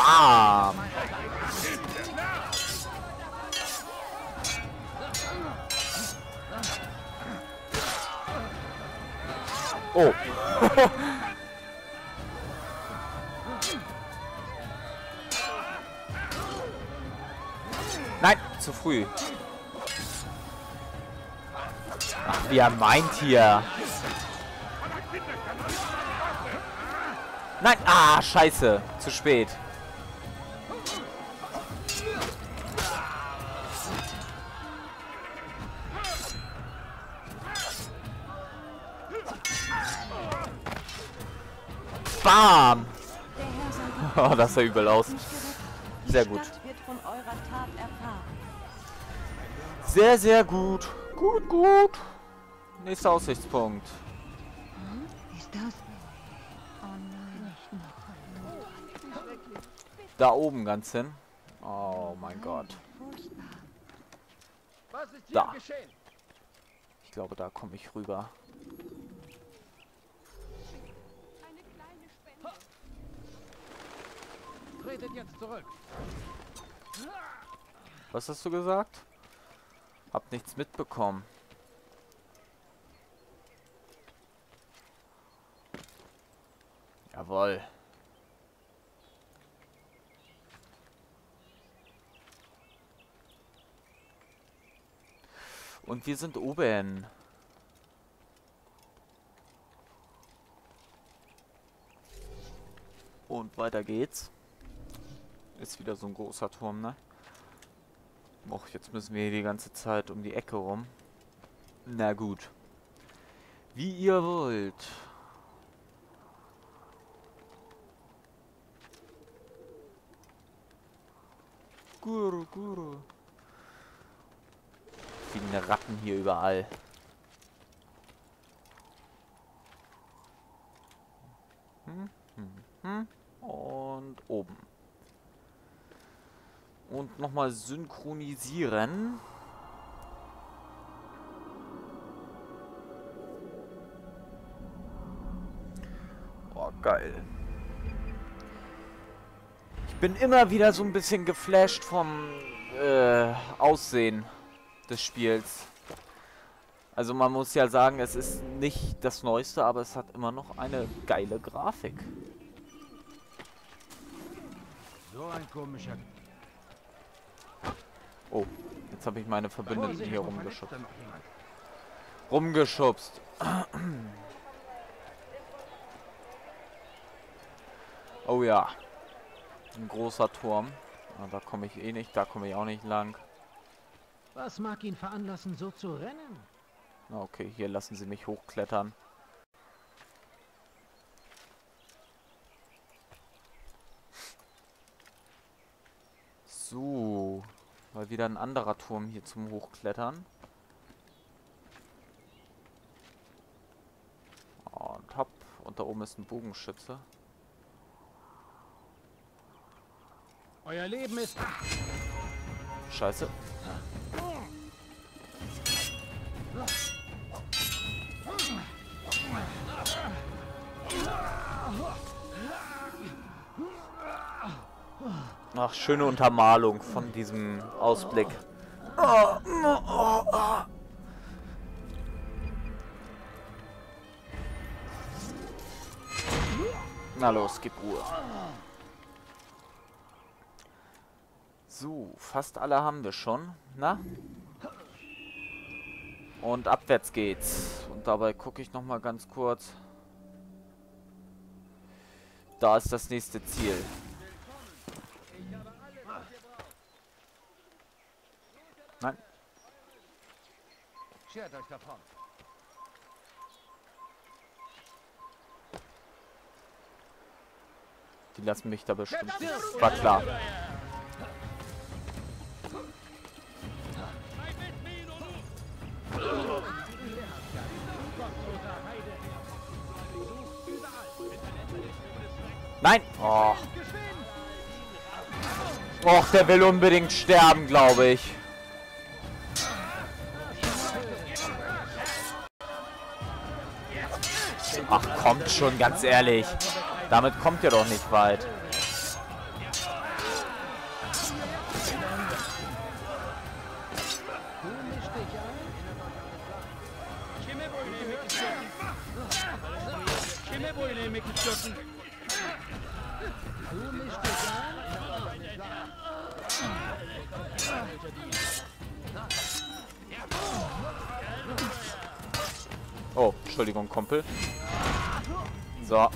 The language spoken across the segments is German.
Bam! Oh. Nein, zu früh. Ach, wie er meint hier. Nein, ah, scheiße. Zu spät. Bam! Oh, das sah übel aus. Sehr gut. Sehr, sehr gut. Gut, gut. Nächster Aussichtspunkt. Da oben ganz hin. Oh mein Gott. Da. Ich glaube, da komme ich rüber. Tretet jetzt zurück. Was hast du gesagt? Hab nichts mitbekommen. Jawohl. Und wir sind oben. Und weiter geht's. Ist wieder so ein großer Turm, ne? Och, jetzt müssen wir hier die ganze Zeit um die Ecke rum. Na gut. Wie ihr wollt. Guru, Guru. Fliegende Ratten hier überall. Hm, hm, hm. Und oben. Und nochmal synchronisieren. Oh, geil. Ich bin immer wieder so ein bisschen geflasht vom äh, Aussehen des Spiels. Also man muss ja sagen, es ist nicht das Neueste, aber es hat immer noch eine geile Grafik. So ein komischer Oh, jetzt habe ich meine Verbündeten hier rumgeschubst. Rumgeschubst. Oh ja. Ein großer Turm. Ah, da komme ich eh nicht, da komme ich auch nicht lang. Was mag ihn veranlassen, so zu rennen? Okay, hier lassen sie mich hochklettern. So. Mal wieder ein anderer Turm hier zum Hochklettern. Und hopp. Und da oben ist ein Bogenschütze. Euer Leben ist... Scheiße. Ach, schöne Untermalung von diesem Ausblick. Na los, gib Ruhe. So, fast alle haben wir schon. Na? Und abwärts geht's. Und dabei gucke ich noch mal ganz kurz. Da ist das nächste Ziel. Schert euch davon. Die lassen mich da bestimmt. War klar. Nein! Oh. Och, der will unbedingt sterben, glaube ich. schon, ganz ehrlich. Damit kommt ihr doch nicht weit. Oh, Entschuldigung, Kumpel. So.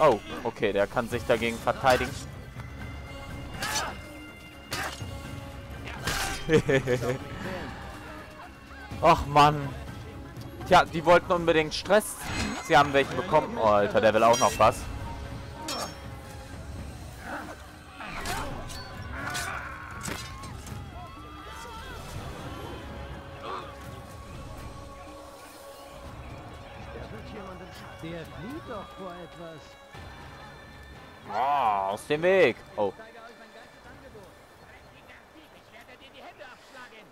Oh, okay, der kann sich dagegen verteidigen. Ach Mann. Tja, die wollten unbedingt Stress. Sie haben welchen bekommen. Oh, Alter, der will auch noch was. Aus dem Weg. Oh.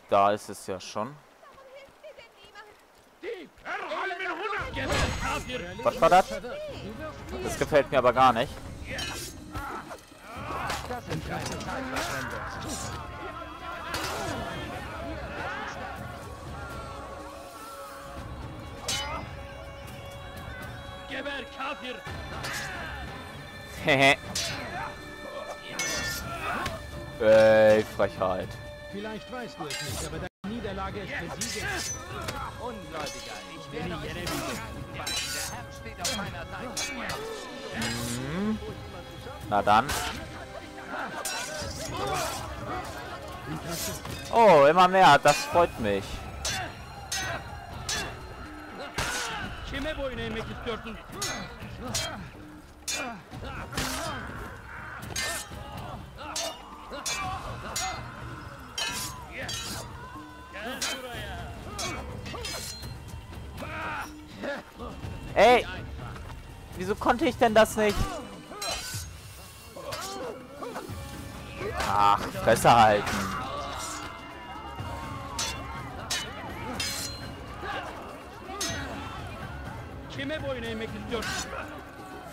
Da ist es ja schon. Was war das? Das gefällt mir aber gar nicht. Hehe. Ey, Frechheit. Vielleicht weißt du es nicht, aber deine Niederlage ist besiegelt. Ungläubiger, ich werde euch besiegen. Der Herr steht auf meiner Seite. Na dann. Oh, immer mehr. Das freut mich. Kime boyun eğmek istiyorsun? Ey! Wieso konnte ich denn das nicht? Ach, Fresse halten. Kime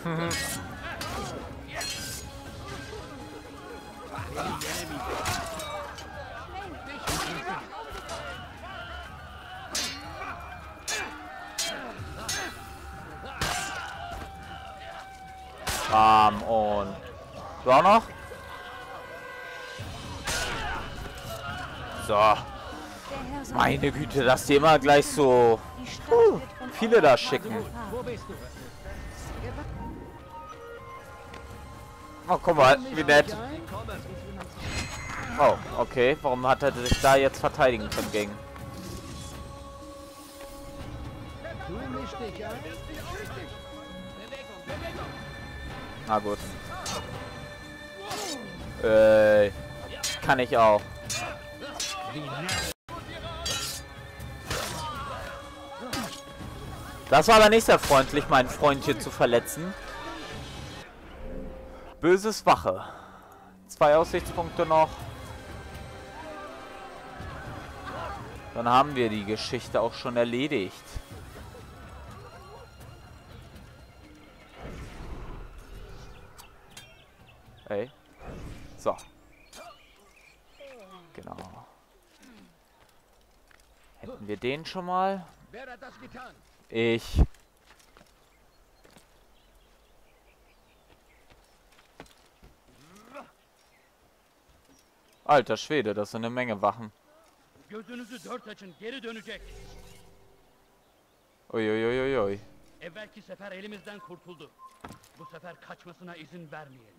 Bam und... Du auch noch? So. Meine Güte, dass die immer gleich so von viele da schicken. Oh, guck mal, wie nett. Oh, okay. Warum hat er sich da jetzt verteidigen können gegen? Na gut. Äh, kann ich auch. Das war aber nicht sehr freundlich, meinen Freund hier zu verletzen. Böses Wache. Zwei Aussichtspunkte noch. Dann haben wir die Geschichte auch schon erledigt. Ey. So. Genau. Hätten wir den schon mal? Wer hat das getan? Ich. Alter Schwede, das sind eine Menge Wachen. Gözünüzü dört açın, geri dönecek. Uiuiuiui. Evvelki sefer elimizden kurtuldu. Bu sefer kaçmasına izin vermeyelim.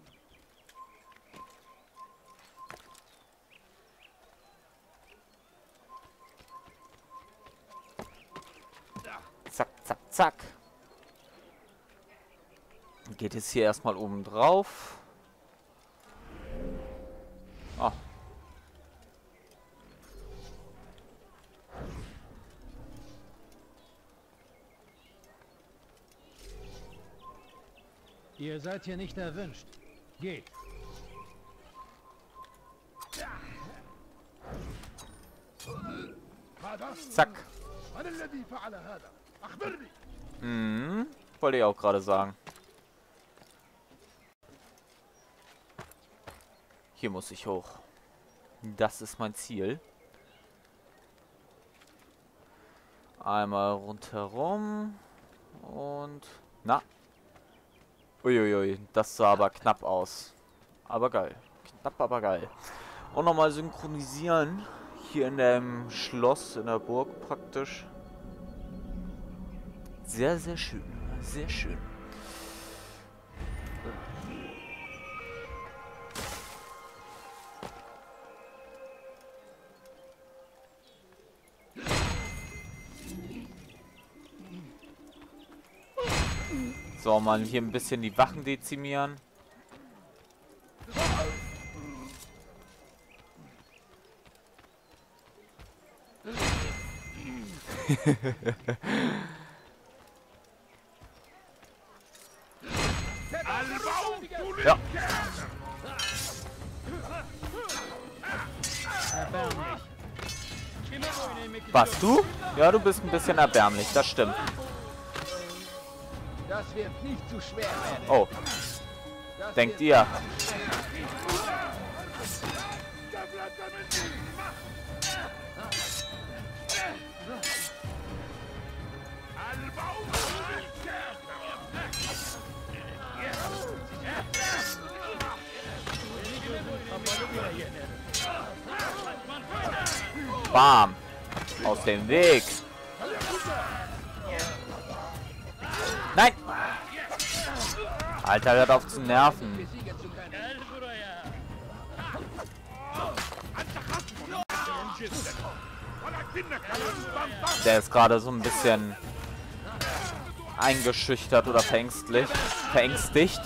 Zack, zack, zack. Geht es hier erstmal oben drauf. Ihr seid hier nicht erwünscht. Geht. Zack. Mhm. Wollte ich auch gerade sagen. Hier muss ich hoch. Das ist mein Ziel. Einmal rundherum. Und... Na. Uiuiui, das sah aber knapp aus. Aber geil. Knapp, aber geil. Und nochmal synchronisieren. Hier in dem Schloss, in der Burg praktisch. Sehr, sehr schön. Sehr schön. So, mal hier ein bisschen die Wachen dezimieren. ja. Was, du? Ja, du bist ein bisschen erbärmlich, das stimmt. Das wird nicht zu schwer werden. Oh, Das denkt ihr? Bam. Aus dem Weg. Nein. Alter, hört auf zu nerven. Der ist gerade so ein bisschen eingeschüchtert oder verängstlich, verängstigt.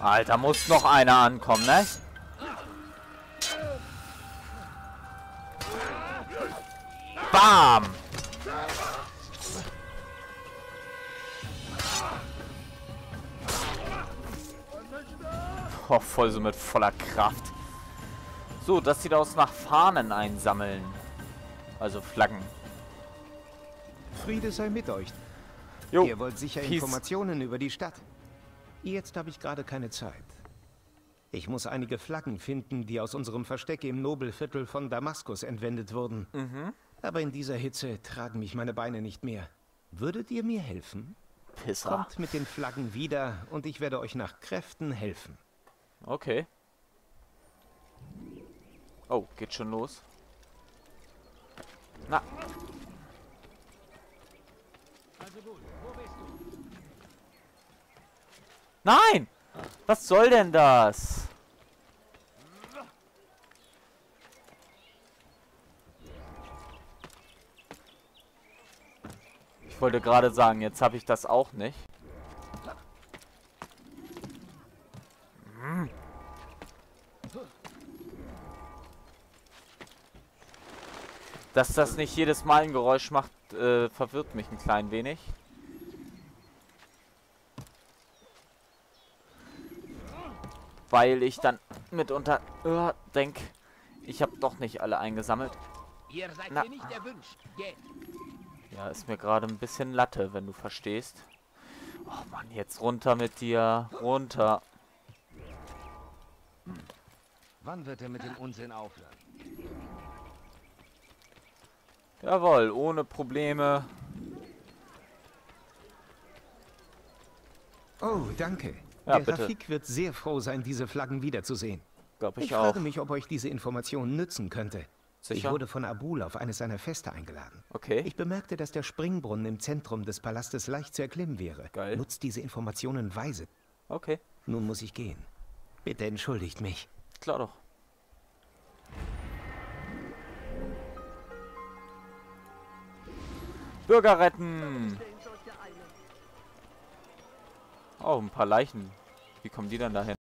Alter, muss noch einer ankommen, ne? Bam! Oh, voll so mit voller Kraft. So, das sieht aus nach Fahnen einsammeln. Also Flaggen. Friede sei mit euch. Jo, Ihr wollt sicher Peace. Informationen über die Stadt. Jetzt habe ich gerade keine Zeit. Ich muss einige Flaggen finden, die aus unserem Versteck im Nobelviertel von Damaskus entwendet wurden. Mhm. Aber in dieser Hitze tragen mich meine Beine nicht mehr. Würdet ihr mir helfen? Pisser. Kommt mit den Flaggen wieder und ich werde euch nach Kräften helfen. Okay. Oh, geht schon los. Na. Nein! Was soll denn das? Ich wollte gerade sagen, jetzt habe ich das auch nicht. Dass das nicht jedes Mal ein Geräusch macht, äh, verwirrt mich ein klein wenig. Weil ich dann mitunter äh, denk, ich habe doch nicht alle eingesammelt. Ihr seid Na. Ja, ist mir gerade ein bisschen Latte, wenn du verstehst. Oh Mann, jetzt runter mit dir. Runter. Wann wird er mit dem Unsinn aufhören? Jawohl, ohne Probleme. Oh, danke. Ja, Der bitte. Rafik wird sehr froh sein, diese Flaggen wiederzusehen. Glaube Ich, ich, auch. frage mich, ob euch diese Information nützen könnte. Ich Sicher? wurde von Abul auf eines seiner Feste eingeladen. Okay. Ich bemerkte, dass der Springbrunnen im Zentrum des Palastes leicht zu erklimmen wäre. Geil. Nutzt diese Informationen weise. Okay. Nun muss ich gehen. Bitte entschuldigt mich. Klar doch. Bürger retten! Oh, ein paar Leichen. Wie kommen die dann dahin?